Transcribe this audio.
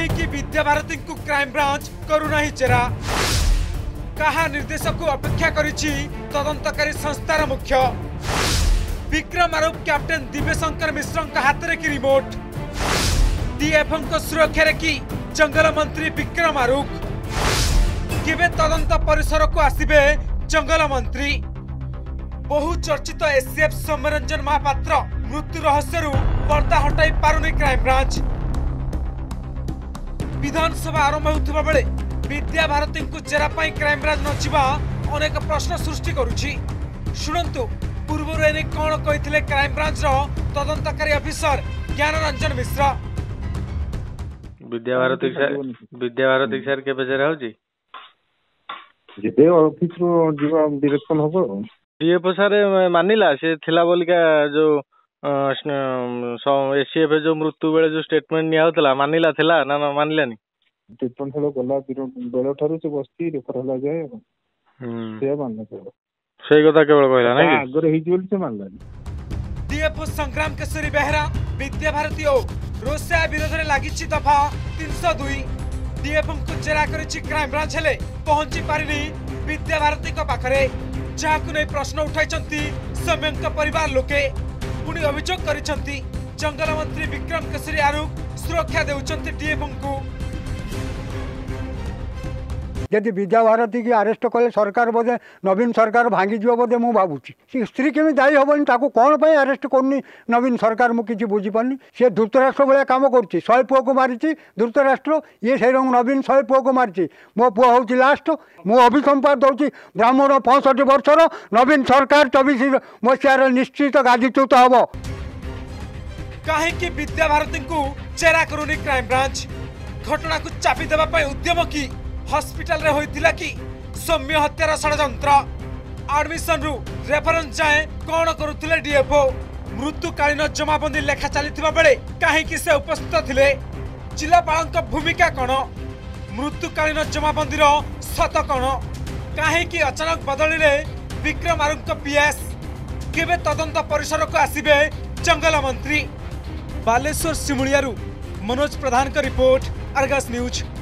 विद्या Bharati crime branch Vidyabharati को अपेक्षा गरिन्छ तद संस्था बिक्रम आरु क्याप्टेन दिव्य शङ्कर मिश्र हातले किमोट सुरक्षा कि जङ मन्त्री बिक्रम आरुख परिसर को आसबे जङ्गल मंत्री बहु चर्चित एससिएफ सौम्यरञ्जन महापात्र मृत्यु रहस्यु पर्दा हटाई हटा क्राइम ब्रांच ବିଧାନସଭା ଆରମ୍ଭ ହେଉଥିବା ବେଳେ ବିଦ୍ୟା ଭାରତୀଙ୍କୁ ଜେରା ପାଇଁ କ୍ରାଇମବ୍ରାଞ୍ଚ ନଯିବା ଅନେକ ପ୍ରଶ୍ନ ସୃଷ୍ଟି କରୁଛି ଶୁଣନ୍ତୁ ପୂର୍ବରୁ ଏନେ କ'ଣ କହିଥିଲେ କ୍ରାଇମବ୍ରାଞ୍ଚର ତଦନ୍ତକାରୀ officer Gyanranjan Mishra Vidyabharati sir Vidyabharati sir କେବେ ଜେରା ହଉଛି ଯେବେ ଅଫିସରୁ ଯିବା ଡିରେକ୍ସନ ହବ ଡିଏଫଓ ସାର୍ ମାନିଲା ସେ ଥିଲା ବୋଲିକା ଯୋଉ ଏସିଏ ଯୋଉ ମୃତ୍ୟୁ ବେଳେ ଯୋଉ ଷ୍ଟେଟମେଣ୍ଟ ନିଆ ହଉଥିଲା ମାନିଲା ଥିଲା ନା ମାନିଲାନି ତିର୍ପନ ଖେଳ ଗଲା ବେଳ ଠାରୁ ସେ ବସିଛି ରେଫର ହେଲା ଯାଏ ସେ ମାନିଲା ସେ କଥା କେବଳ କହିଲା ନାଇଁ ଆଗରେ ହେଇଛି ବୋଲି ସେ ମାନିଲାନି ଡିଏଫଓ ସଂଗ୍ରାମ କେଶରୀ ବେହେରା ବିଦ୍ୟାଭାରତୀ ଓ ରୋଷେୟା ବିରୋଧରେ ଲାଗିଛି ଦଫା ତିନିଶହ ଦୁଇ ଡିଏଫଓଙ୍କୁ ଜେରା କରିଛି କ୍ରାଇମବ୍ରାଞ୍ଚ ହେଲେ ପହଞ୍ଚି ପାରିନି ବିଦ୍ୟାଭାରତୀଙ୍କ ପାଖରେ ଯାହାକୁ ନେଇ ପ୍ରଶ୍ନ ଉଠାଇଛନ୍ତି ସୌମ୍ୟଙ୍କ ପରିବାର ଲୋକେ ପୁଣି ଅଭିଯୋଗ କରିଛନ୍ତି ଜଙ୍ଗଲ ମନ୍ତ୍ରୀ ବିକ୍ରମ କେଶରୀ ଆରୁଖ ସୁରକ୍ଷା ଦେଉଛନ୍ତି ଡିଏଫ୍ଙ୍କୁ ଯଦି ବିଦ୍ୟାଭାରତୀକି ଆରେଷ୍ଟ କଲେ ସରକାର ବୋଧେ ନବୀନ ସରକାର ଭାଙ୍ଗିଯିବ ବୋଧେ ମୁଁ ଭାବୁଛି ସ୍ତ୍ରୀ କେମିତି ଦାୟୀ ହେବନି ତାକୁ କ'ଣ ପାଇଁ ଆରେଷ୍ଟ କରୁନି ନବୀନ ସରକାର ମୁଁ କିଛି ବୁଝିପାରୁନି ସେ ଧୃତରାଷ୍ଟ୍ର ଭଳିଆ କାମ କରୁଛି ଶହେ ପୁଅକୁ ମାରିଛି ଧୃତରାଷ୍ଟ୍ର ଇଏ ସେଇ ନବୀନ ଶହେ ପୁଅକୁ ମାରିଛି ମୋ ପୁଅ ହେଉଛି ଲାଷ୍ଟ ମୁଁ ଅଭିସମ୍ପାଦ ଦେଉଛି ବ୍ରାହ୍ମଣ ପଞ୍ଚଷଠି ବର୍ଷର ନବୀନ ସରକାର ଚବିଶ ମସିହାର ନିଶ୍ଚିତ ଗାଦିଚ୍ୟୁତ ହେବ କାହିଁକି ବିଦ୍ୟାଭାରତୀଙ୍କୁ ଚେରା କରୁନି କ୍ରାଇମବ୍ରାଞ୍ଚ ଘଟଣାକୁ ଚାପି ଦେବା ପାଇଁ ଉଦ୍ୟମ କି হসপিটালে হয়েছিল কি সৌম্য হত্যার ষড়যন্ত্র আডমিশন রু রেফরেন্স যায় কোণ করুলে ডিএফও মৃত্যুকালীন জমাবন্দী লেখা চাল বেড়ে কী সে উপস্থিত লে জিলাপাল ভূমিকা কোণ মৃত্যুকালীন জমাবন্দীর সত কোণ কী অচানক বদলিলে বিক্রম আরু পিএস কেবে তদন্ত পরিসরক আসবে জঙ্গল মন্ত্রী বালেশ্বর শিমুলিয়ারু মনোজ প্রধান রিপোর্ট আর্গস न्यूज